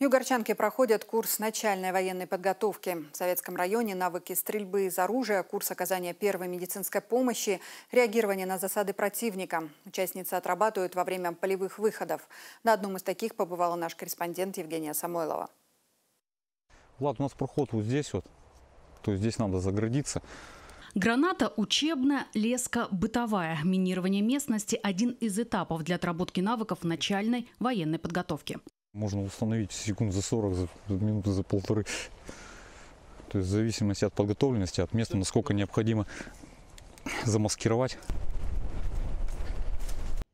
Югорчанки проходят курс начальной военной подготовки. В Советском районе навыки стрельбы из оружия, курс оказания первой медицинской помощи, реагирование на засады противника. Участницы отрабатывают во время полевых выходов. На одном из таких побывала наш корреспондент Евгения Самойлова. Влад, у нас проход вот здесь вот. То есть здесь надо заградиться. Граната учебная, леска бытовая. Минирование местности – один из этапов для отработки навыков начальной военной подготовки. Можно установить секунд за 40, за минуты за полторы. То есть в зависимости от подготовленности, от места, насколько необходимо замаскировать.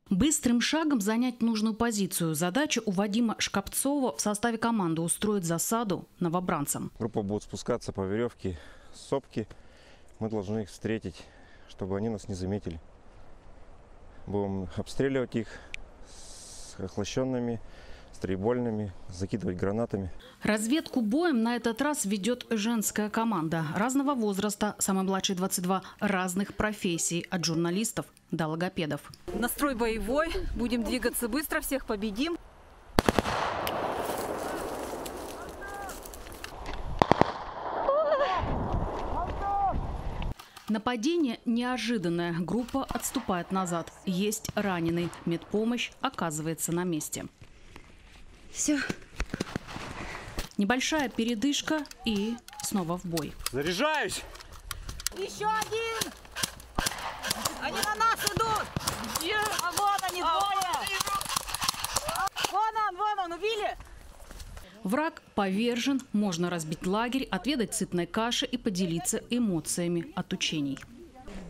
Быстрым шагом занять нужную позицию. Задача у Вадима Шкапцова в составе команды устроить засаду новобранцам. Группа будет спускаться по веревке с сопки. Мы должны их встретить, чтобы они нас не заметили. Будем обстреливать их с охлащенными стрейбольными, закидывать гранатами. Разведку боем на этот раз ведет женская команда. Разного возраста, самый младший 22, разных профессий, от журналистов до логопедов. Настрой боевой, будем двигаться быстро, всех победим. Нападение неожиданное. Группа отступает назад. Есть раненый. Медпомощь оказывается на месте. Все. Небольшая передышка и снова в бой. Заряжаюсь! Еще один! Они на нас идут! Где? А вон они, а двое! Вон он, вон он, убили! Враг повержен, можно разбить лагерь, отведать сытной каши и поделиться эмоциями от учений.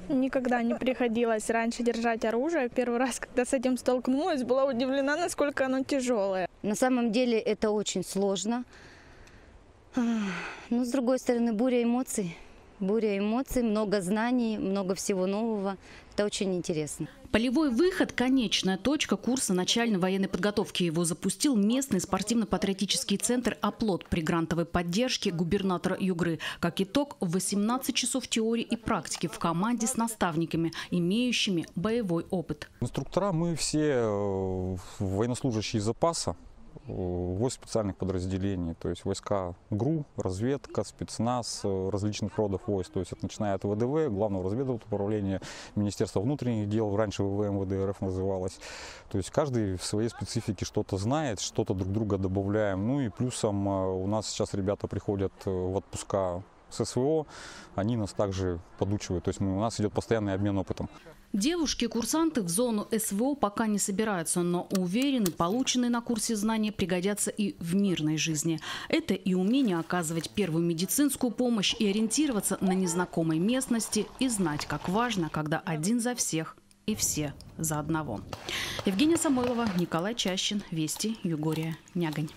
Никогда не приходилось раньше держать оружие. Первый раз, когда с этим столкнулась, была удивлена, насколько оно тяжелое. На самом деле это очень сложно. Но с другой стороны, буря эмоций. Буря эмоций, много знаний, много всего нового. Это очень интересно. Полевой выход – конечная точка курса начальной военной подготовки. Его запустил местный спортивно-патриотический центр «Оплот» при грантовой поддержке губернатора Югры. Как итог, 18 часов теории и практики в команде с наставниками, имеющими боевой опыт. Инструктора мы все э, военнослужащие запаса. 8 специальных подразделений, то есть войска ГРУ, разведка, спецназ различных родов войск, то есть это начиная от ВДВ, Главного разведывательного управления, Министерства внутренних дел, раньше ВВМ ВДРФ называлось. То есть каждый в своей специфике что-то знает, что-то друг друга добавляем. Ну и плюсом э, у нас сейчас ребята приходят э, в отпуска с СВО, они нас также подучивают, то есть у нас идет постоянный обмен опытом. Девушки-курсанты в зону СВО пока не собираются, но уверены, полученные на курсе знания пригодятся и в мирной жизни. Это и умение оказывать первую медицинскую помощь, и ориентироваться на незнакомой местности, и знать, как важно, когда один за всех и все за одного. Евгения Самойлова, Николай Чащин, Вести, Югория, Нягань.